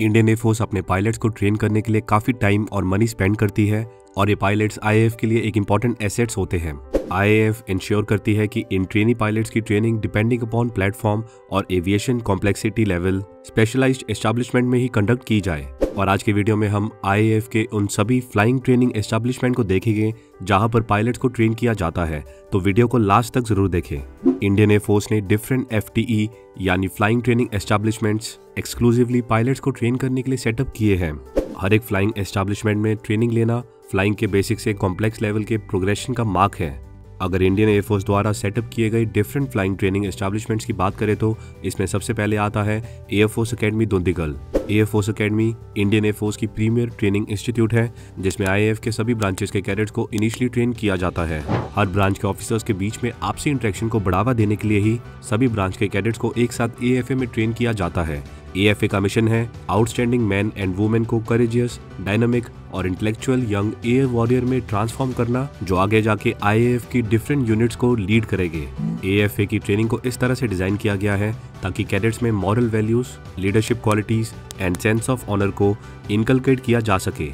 Indian air force अपने pilots को train करने के लिए काफ़ी टाइम और मनी स्पेंड करती है। और ये पायलट्स आईएएफ के लिए एक इंपॉर्टेंट एसेट्स होते हैं। आईएएफ इंश्योर करती है कि इन ट्रेनी पायलट्स की ट्रेनिंग डिपेंडिंग अपॉन प्लेटफॉर्म और aviation complexity level specialized establishment में ही कंडक्ट की जाए। और आज के वीडियो में हम आईएएफ के उन सभी फ्लाइंग ट्रेनिंग एस्टेब्लिशमेंट को देखेंगे, जहाँ पर पायलट्स को ट्रेन किया जाता है। तो वीडियो को लास्ट तक ज़रूर देखें। इंडियन एयरफोर्स ने डिफरेंट एफ़ यानी flying training establishments exclusively pilots को ट्रेन करने के लिए सेटअप किए हैं। हर एक फ्लाइंग एस्टेब्लिशमेंट में ट्रेनिंग लेना फ्लाइंग के बेसिक से कॉम्प्लेक्स लेवल के प्रोग्रेशन का मार्क है। अगर इंडियन एयरफोर्स द्वारा सेटअप किए गए डिफरेंट फ्लाइंग ट्रेनिंग एस्टेब्लिशमेंट्स की बात करें तो इसमें सबसे पहले आता है Air Force academy Dundigal. Air Force academy Indian Air Force की प्रीमियर ट्रेनिंग इंस्टीट्यूट है, जिसमें आईएएफ के सभी ब्रांचेस के कैडेट्स को इनिशियली ट्रेन किया जाता है। हर ब्रांच के ऑफिसर्स के बीच में आपसी इंट्रैक्शन को बढ़ावा देने के लिए ही सभी ब्रांच के कैडेट्स को एक साथ एएफए में ट्रेन किया जाता है। एएफए का मिशन है। आउटस्टैंडिंग मैन एंड वुमेन को करेजियस डायनामिक और इंटेलेक्चुअल यंग एयर वॉरियर में ट्रांसफॉर्म करना, जो आगे जाके आईएएफ की डिफरेंट यूनिट्स को लीड करेंगे। एएफए की ट्रेनिंग को इस तरह से डिज़ाइन किया गया है, ताकि कैडेट्स में moral values leadership qualities and sense of honour को इनकलकेट किया जा सके।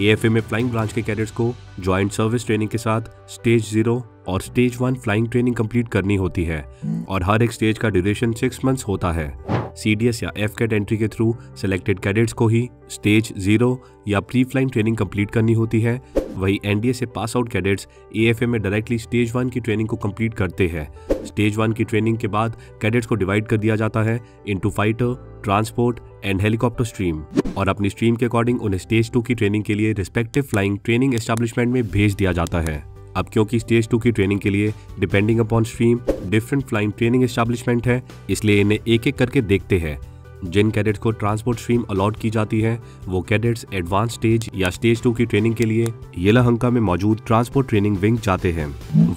एएफए में फ्लाइंग ब्रांच के कैडेट्स को ज्वाइंट सर्विस ट्रेनिंग के साथ स्टेज ज़ीरो और stage one flying training complete करनी होती है, और हर एक स्टेज का ड्यूरेशन सिक्स मंथ्स होता है। सीडीएस या एफ़ कैट एंट्री के थ्रू सिलेक्टेड कैडेट्स को ही स्टेज ज़ीरो या प्री फ्लाइंग ट्रेनिंग कंप्लीट करनी होती है। वही एनडीए से पास आउट कैडेट्स एएफए में डायरेक्टली स्टेज वन की ट्रेनिंग को कंप्लीट करते हैं। स्टेज वन की ट्रेनिंग के बाद कैडेट्स को डिवाइड कर दिया जाता है into fighter transport and helicopter stream और अपनी स्ट्रीम के अकॉर्डिंग उन्हें स्टेज टू की ट्रेनिंग के लिए रिस्पेक्टिव फ्लाइंग ट्रेनिंग एस्टेब्लिशमेंट में भेज दिया जाता है। अब क्योंकि स्टेज टू की ट्रेनिंग के लिए depending upon stream different flying training establishment है, इसलिए इन्हें एक एक करके देखते हैं। जिन कैडेट्स को ट्रांसपोर्ट स्ट्रीम अलॉट की जाती है, वो कैडेट्स एडवांस स्टेज या स्टेज टू की ट्रेनिंग के लिए येलाहंका में मौजूद ट्रांसपोर्ट ट्रेनिंग विंग जाते हैं।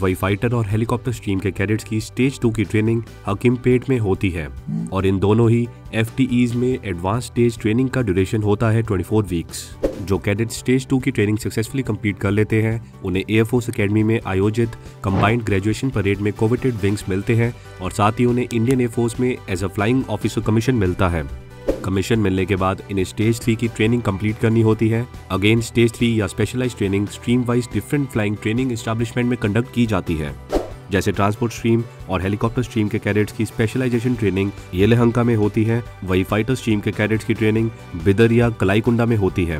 वही फाइटर और हेलीकॉप्टर स्ट्रीम के कैडेट्स की स्टेज टू की ट्रेनिंग हकीम पेट में होती है। और इन दोनों ही एफ़ में एडवांस स्टेज ट्रेनिंग का ड्यूरेशन होता है 24 वीक्स जो कैडेट स्टेज टू की ट्रेनिंग सक्सेसफुली कंप्लीट कर लेते हैं। उन्हें एयरफोर्स अकेडमी में आयोजित कंबाइंड ग्रेजुएशन परेड में कोविटेड विंग्स मिलते हैं और साथ ही उन्हें इंडियन एयरफोर्स में as a flying officer commission मिलता है। कमीशन मिलने के बाद इन्हें स्टेज थ्री की ट्रेनिंग कंप्लीट करनी होती है। अगेन स्टेज थ्री या specialise training stream wise different flying training establishment में कंडक्ट की जाती है। जैसे ट्रांसपोर्ट स्ट्रीम और हेलीकॉप्टर स्ट्रीम के कैडेट्स की स्पेशलाइजेशन ट्रेनिंग येलेहंका में होती है, वही फाइटर स्ट्रीम के कैडेट्स की ट्रेनिंग बिदर या कलाईकुंडा में होती है।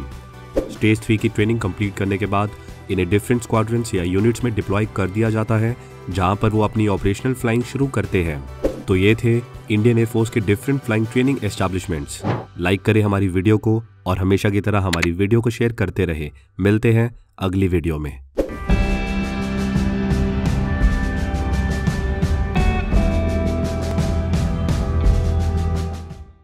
स्टेज थ्री की ट्रेनिंग कंप्लीट करने के बाद इन्हें डिफरेंट स्क्वाड्रंस या यूनिट्स में डिप्लॉय कर दिया जाता है, जहाँ पर वो अपनी ऑपरेशनल फ्लाइंग शुरू करते हैं। तो ये थे इंडियन एयरफोर्स के different flying training establishments. Like करें हमारी वीडियो को और हमेशा की तरह हमारी वीडियो को शेयर करते रहे। मिलते हैं अगली वीडियो में।